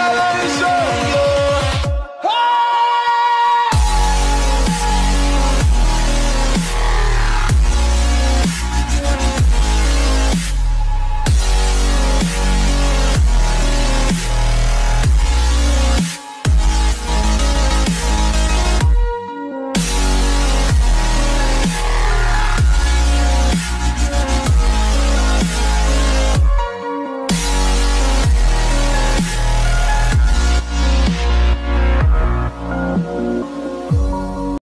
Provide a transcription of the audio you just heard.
fellas.